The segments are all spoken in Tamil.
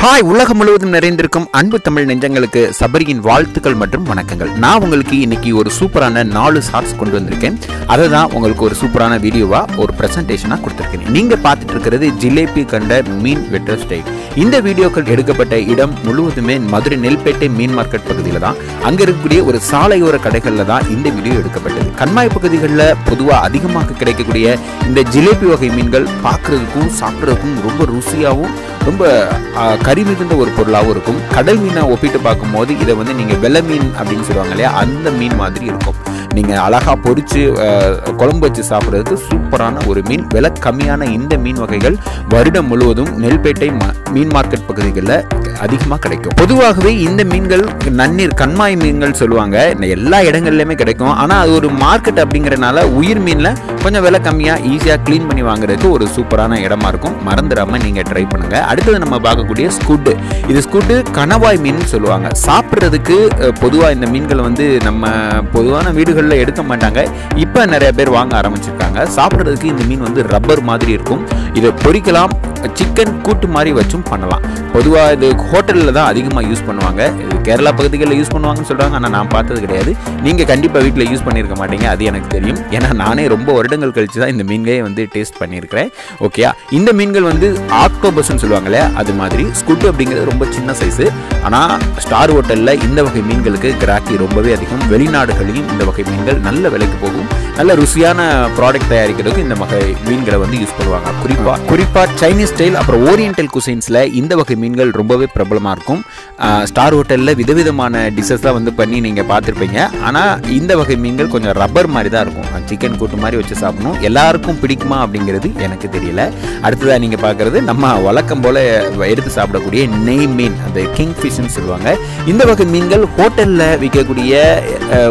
ஹாய் உலகம் முழுவதும் நிறைந்திருக்கும் அன்பு தமிழ் நெஞ்சங்களுக்கு சபரியின் வாழ்த்துக்கள் மற்றும் வணக்கங்கள். நான் உங்களுக்கு இன்னைக்கு ஒரு சூப்பரான நாலு ஷார்ட்ஸ் கொண்டு வந்திருக்கேன். அதை தான் உங்களுக்கு ஒரு சூப்பரான வீடியோவாக ஒரு ப்ரெசன்டேஷனாக கொடுத்துருக்கேன். நீங்கள் பார்த்துட்டு இருக்கிறது ஜிலேபி கண்ட மீன் வெட்டர் ஸ்டைல் இந்த வீடியோக்கள் எடுக்கப்பட்ட இடம் முழுவதுமே மதுரை நெல்பேட்டை மீன் மார்க்கெட் பகுதியில் தான். அங்கே இருக்கக்கூடிய ஒரு சாலையோர கடைகளில் தான் இந்த வீடியோ எடுக்கப்பட்டது. கண்மாய் பகுதிகளில் பொதுவாக அதிகமாக கிடைக்கக்கூடிய இந்த ஜிலேபி வகை மீன்கள் பார்க்குறதுக்கும் சாப்பிட்றதுக்கும் ரொம்ப ருசியாகவும் ரொம்ப கறி மிகுந்த ஒரு பொருளாகவும் இருக்கும். கடல் மீனை ஒப்பிட்டு பார்க்கும்போது இதை வந்து நீங்கள் வெள்ளை மீன் அப்படின்னு சொல்லுவாங்க இல்லையா? அந்த மீன் மாதிரி இருக்கும். நீங்கள் அழகாக பொறிச்சு குழம்பு வச்சு சாப்பிட்றதுக்கு சூப்பரான ஒரு மீன். விலை கம்மியான இந்த மீன் வகைகள் வருடம் முழுவதும் நெல்பேட்டை மீன் மார்க்கெட் பகுதிகளில் அதிகமாக கிடைக்கும். பொதுவாகவே இந்த மீன்கள் நன்னீர் கண்மாய் மீன்கள் சொல்லுவாங்க. இந்த எல்லா இடங்கள்லையுமே கிடைக்கும். ஆனால் அது ஒரு மார்க்கெட் அப்படிங்கிறனால உயிர் மீனில் கொஞ்சம் விலை கம்மியாக ஈஸியாக க்ளீன் பண்ணி வாங்குறதுக்கு ஒரு சூப்பரான இடமா இருக்கும். மறந்துடாம நீங்கள் ட்ரை பண்ணுங்க. அடுத்தது நம்ம பார்க்கக்கூடிய ஸ்குட்டு இது ஸ்குட்டு கணவாய் மீன் சொல்லுவாங்க. சாப்பிட்றதுக்கு பொதுவாக இந்த மீன்கள் வந்து நம்ம பொதுவான வீடுகளில் எடுக்க மாட்டாங்க. இப்போ நிறைய பேர் வாங்க ஆரம்பிச்சிருக்காங்க. சாப்பிட்றதுக்கு இந்த மீன் வந்து ரப்பர் மாதிரி இருக்கும். இதை பொறிக்கலாம் சிக்கன் கூட்டு மாதிரி வச்சும் பண்ணலாம். பொதுவாக இது ஹோட்டலில் தான் அதிகமாக யூஸ் பண்ணுவாங்க. இது கேரளா பகுதிகளில் யூஸ் பண்ணுவாங்கன்னு சொல்கிறாங்க ஆனால் நான் பார்த்தது கிடையாது. நீங்கள் கண்டிப்பாக வீட்டில் யூஸ் பண்ணியிருக்க மாட்டீங்க. அது எனக்கு தெரியும். ஏன்னா நானே ரொம்ப வருடங்கள் கழிச்சு தான் இந்த மீன்களே வந்து டேஸ்ட் பண்ணியிருக்கிறேன் ஓகேயா இந்த மீன்கள் வந்து ஆக்டோபஸ்ன்னு சொல்லுவாங்களே அது மாதிரி ஸ்குட்டு அப்படிங்கிறது ரொம்ப சின்ன சைஸு ஆனால் ஸ்டார் ஹோட்டலில் இந்த வகை மீன்களுக்கு கிராக்கி ரொம்பவே அதிகம். வெளிநாடுகளையும் இந்த வகை மீன்கள் நல்ல விலைக்கு போகும். நல்ல ருசியான ப்ராடக்ட் தயாரிக்கிறதுக்கு இந்த வகை மீன்களை வந்து யூஸ் பண்ணுவாங்க. குறிப்பாக குறிப்பாக சைனீஸ் ஸ்டைல் அப்புறம் ஓரியன்டல் குசைன்ஸில் இந்த வகை மீன்கள் ரொம்பவே பிரபலமாக இருக்கும். ஸ்டார் ஹோட்டலில் விதவிதமான டிஷ்ஷஸ்லாம் வந்து பண்ணி நீங்கள் பார்த்துருப்பீங்க. ஆனால் இந்த வகை மீன்கள் கொஞ்சம் ரப்பர் மாதிரி தான் இருக்கும். சிக்கன் கூட்டு மாதிரி வச்சு சாப்பிடணும். எல்லாருக்கும் பிடிக்குமா அப்படிங்கிறது எனக்கு தெரியல. அடுத்ததாக நீங்கள் பார்க்குறது நம்ம வழக்கம் போல் எடுத்து சாப்பிடக்கூடிய நெய் மீன் அந்த கிங் ஃபிஷ்னு சொல்லுவாங்க. இந்த வகை மீன்கள் ஹோட்டலில் விற்கக்கூடிய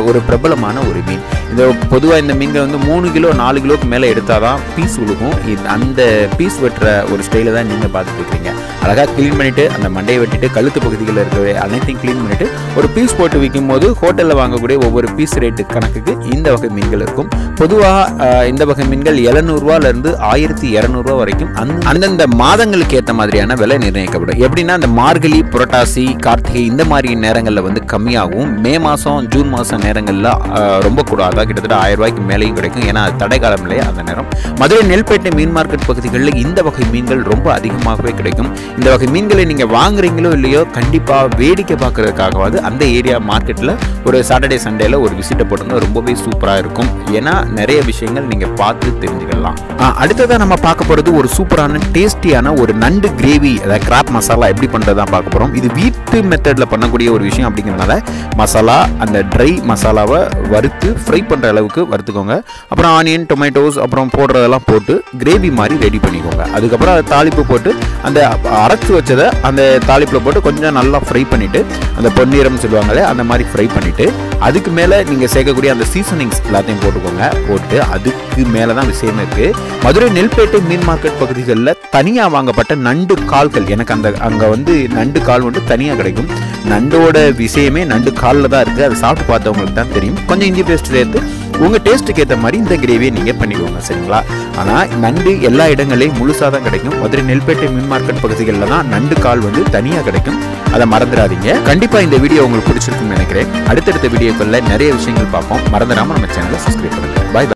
ஒரு பிரபலமான ஒரு மீன். இந்த பொதுவாக இந்த மீன்கள் வந்து மூணு கிலோ நாலு கிலோக்கு மேலே எடுத்தால் தான் பீஸ் உழுகும். இது அந்த பீஸ் வெட்டுற ஒரு ஸ்டைலை தான் நீங்கள் பார்த்துட்டுருக்கீங்க அழகாக க்ளீன் பண்ணிவிட்டு அந்த மண்டையை வெட்டிட்டு கழுத்து பகுதிகளில் இருக்கிற அனைத்தையும் க்ளீன் பண்ணிவிட்டு ஒரு பீஸ் போட்டு விற்கும் போது ஹோட்டலில் வாங்கக்கூடிய ஒவ்வொரு பீஸ் ரேட்டு கணக்குக்கு இந்த வகை மீன்கள் இருக்கும். பொதுவாக இந்த வகை மீன்கள் எழுநூறுவாலேருந்து ஆயிரத்தி இரநூறுவா வரைக்கும் அந்த அந்தந்த மாதங்களுக்கு ஏற்ற மாதிரியான விலை நிர்ணயிக்கப்படும். எப்படின்னா அந்த மார்கழி புரட்டாசி கார்த்திகை இந்த மாதிரி நேரங்களில் வந்து கம்மியாகும் மே மாதம் ஜூன் மாதம் நேரங்களில் ரொம்ப கூட ரூபாய் கிட்டத்தட்ட ஆயிரம் ரூபாய்க்கு மேலேயும் கிடைக்கும். ஏன்னா அது தடை காலம் இல்லையா அந்த நேரம். மதுரை நெல்பேட்டை மீன் மார்க்கெட் பகுதிகளில் இந்த வகை மீன்கள் ரொம்ப அதிகமாகவே கிடைக்கும். இந்த வகை மீன்களை நீங்கள் வாங்குறீங்களோ இல்லையோ கண்டிப்பாக வேடிக்கை பார்க்குறதுக்காகவாது அந்த ஏரியா மார்க்கெட்டில் ஒரு சாட்டர்டே சண்டேல ஒரு விசிட்டை போட்டுங்க ரொம்பவே சூப்பராக இருக்கும். ஏன்னா நிறைய விஷயங்கள் நீங்கள் பார்த்து தெரிஞ்சுக்கலாம். அடுத்ததாக அடுத்ததா நம்ம பார்க்க போகிறது ஒரு சூப்பரான டேஸ்டியான ஒரு நண்டு கிரேவி அதாவது கிராப் மசாலா எப்படி பண்ணுறதா பார்க்க போகிறோம் இது வீட்டு மெத்தடில் பண்ணக்கூடிய ஒரு விஷயம் அப்படிங்கிறனால மசாலா அந்த ட்ரை மசாலாவை வறுத்து ஃப்ரை பண்ணுற அளவுக்கு வறுத்துக்கோங்க. அப்புறம் ஆனியன் டொமேட்டோஸ் அப்புறம் போடுறதெல்லாம் போட்டு கிரேவி மாதிரி ரெடி பண்ணிக்கோங்க. அதுக்கப்புறம் அதை தாளிப்பு போட்டு அந்த அரைச்சி வச்சதை அந்த தாளிப்பில் போட்டு கொஞ்சம் நல்லா ஃப்ரை பண்ணிவிட்டு அந்த பொன்னிறம் சொல்லுவாங்களே அந்த மாதிரி ஃப்ரை பண்ணிவிட்டு அதுக்கு மேலே நீங்கள் சேர்க்கக்கூடிய அந்த சீசனிங்ஸ் எல்லாத்தையும் போட்டுக்கோங்க. போட்டு அதுக்கு மேலே தான் விஷயம் இருக்குது மதுரை நெல்பேட்டை மீன் மார்க்கெட் பகுதிகளில் தனியாக வாங்கப்பட்ட நண்டு கால்கள். எனக்கு அந்த அங்கே வந்து நண்டு கால் வந்து தனியாக கிடைக்கும். நண்டோட விஷயமே நண்டு காலில் தான் இருக்குது அதை சாப்பிட்டு பார்த்தவங்களுக்கு தான் தெரியும். கொஞ்சம் இஞ்சி பேஸ்ட் சேர்த்து உங்கள் டேஸ்ட்டுக்கு ஏற்ற மாதிரி இந்த கிரேவியை நீங்கள் பண்ணிக்கோங்க சரிங்களா? ஆனால் நண்டு எல்லா இடங்களையும் முழுசாக தான் கிடைக்கும். மதுரை நெல்பேட்டை மீன் மார்க்கெட் பகுதிகளில் தான் நண்டு கால் வந்து தனியாக கிடைக்கும். அதை மறந்துடாதீங்க. கண்டிப்பாக இந்த வீடியோ உங்களுக்கு பிடிச்சிருக்குன்னு நினைக்கிறேன். அடுத்தடுத்த வீடியோக்களில் நிறைய விஷயங்கள் பார்ப்போம். மறந்துடாமல் நம்ம சேனலை சப்ஸ்கிரைப் பண்ணுங்கள் பாய்